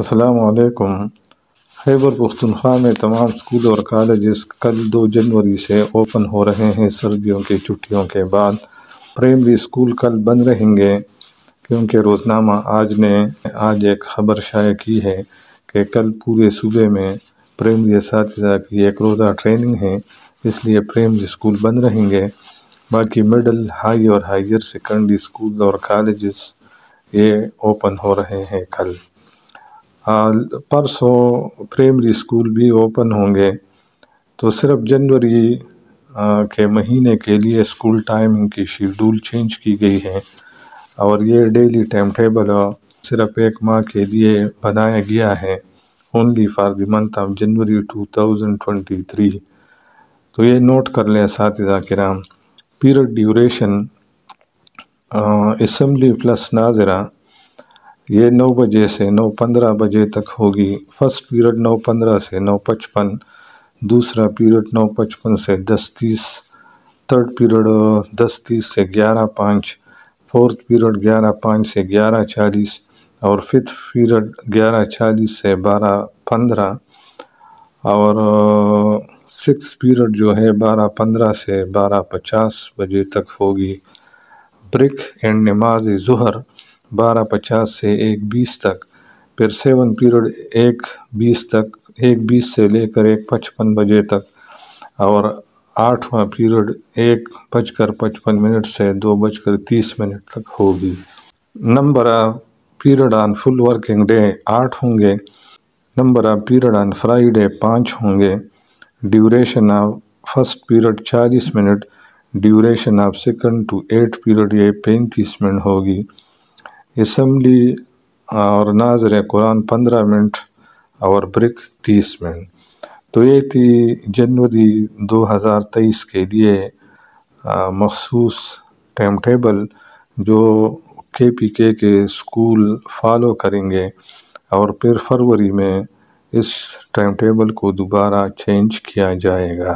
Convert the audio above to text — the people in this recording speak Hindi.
असलकुम खैबर पख्तनख्वा में तमाम स्कूल और कॉलेज कल दो जनवरी से ओपन हो रहे हैं। सर्दियों की, छुट्टियों के बाद प्राइमरी स्कूल कल बंद रहेंगे, क्योंकि रोज़नामा आज ने, आज एक ख़बर शाये की है कि कल पूरे सूबे में प्राइमरी इस की एक रोज़ा ट्रेनिंग है, इसलिए प्राइमरी स्कूल बंद रहेंगे। बाकी मिडल, हाई और हायर सेकेंडरी स्कूल और कॉलेज ये ओपन हो रहे हैं कल। परसों प्राइमरी स्कूल भी ओपन होंगे तो सिर्फ़ जनवरी के महीने के लिए स्कूल टाइमिंग की शेड्यूल चेंज की गई है, और ये डेली टाइम टेबल सिर्फ़ एक माह के लिए बनाया गया है only for the month of January 2023 तो ये नोट कर लें साथ कराम पीरियड ड्यूरेशन असम्बली प्लस नाजरा ये नौ बजे से नौ पंद्रह बजे तक होगी। फ़र्स्ट पीरियड नौ पंद्रह से नौ पचपन, दूसरा पीरियड नौ पचपन से दस तीस, थर्ड पीरियड दस तीस से ग्यारह पाँच, फोर्थ पीरियड ग्यारह पाँच से ग्यारह चालीस और फिफ्थ पीरियड ग्यारह चालीस से बारह पंद्रह और सिक्स पीरियड जो है बारह पंद्रह से बारह पचास बजे तक होगी। ब्रिक एंड नमाज़ जहर। बारह पचास से एक बीस तक, फिर सेवन पीरियड एक बीस तक, एक बीस से लेकर एक पचपन बजे तक, और आठवां पीरियड एक बजकर पचपन मिनट से दो बजकर तीस मिनट तक होगी। Number of period on full working day आठ होंगे। Number of period on Friday पाँच होंगे। ड्यूरेशन ऑफ़ फ़र्स्ट पीरियड चालीस minute, duration of second to eight period ये पैंतीस मिनट होगी। इसम्बली और नाजर कुरान पंद्रह मिनट, और ब्रिक तीस मिनट। तो ये थी जनवरी 2023 के लिए मखसूस टाइम टेबल जो के पी के के स्कूल फॉलो करेंगे, और फिर फरवरी में इस टाइम टेबल को दोबारा चेंज किया जाएगा।